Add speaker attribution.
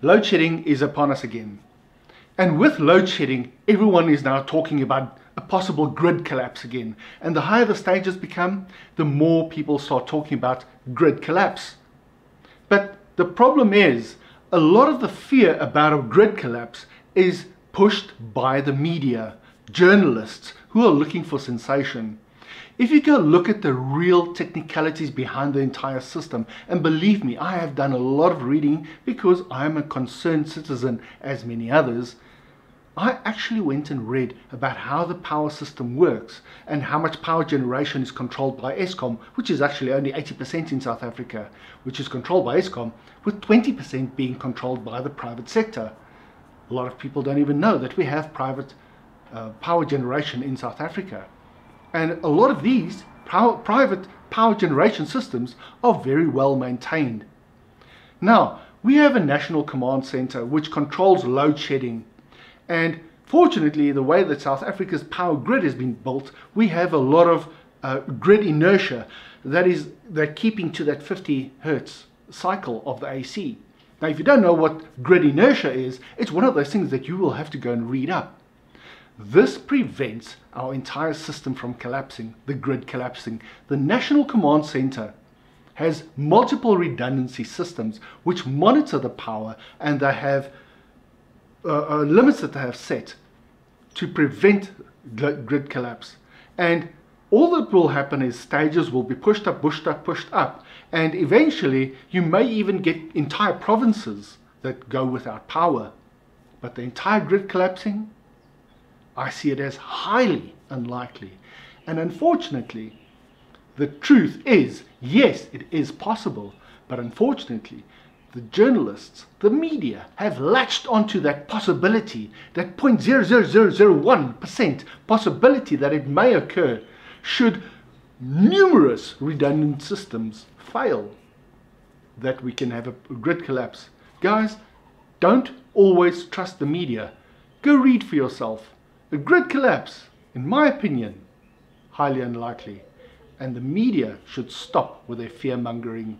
Speaker 1: load shedding is upon us again. And with load shedding, everyone is now talking about a possible grid collapse again. And the higher the stages become, the more people start talking about grid collapse. But the problem is, a lot of the fear about a grid collapse is pushed by the media, journalists who are looking for sensation. If you go look at the real technicalities behind the entire system, and believe me, I have done a lot of reading because I am a concerned citizen, as many others. I actually went and read about how the power system works and how much power generation is controlled by Eskom, which is actually only 80% in South Africa, which is controlled by Eskom, with 20% being controlled by the private sector. A lot of people don't even know that we have private uh, power generation in South Africa. And a lot of these power, private power generation systems are very well maintained. Now, we have a national command center which controls load shedding. And fortunately, the way that South Africa's power grid has been built, we have a lot of uh, grid inertia that is they're keeping to that 50 hertz cycle of the AC. Now, if you don't know what grid inertia is, it's one of those things that you will have to go and read up. This prevents our entire system from collapsing, the grid collapsing. The National Command Center has multiple redundancy systems which monitor the power and they have uh, uh, limits that they have set to prevent grid collapse. And all that will happen is stages will be pushed up, pushed up, pushed up. And eventually you may even get entire provinces that go without power. But the entire grid collapsing, I see it as highly unlikely. And unfortunately, the truth is, yes, it is possible, but unfortunately, the journalists, the media, have latched onto that possibility, that 0.00001% possibility that it may occur should numerous redundant systems fail, that we can have a grid collapse. Guys, don't always trust the media. Go read for yourself. A grid collapse, in my opinion, highly unlikely. And the media should stop with their fear mongering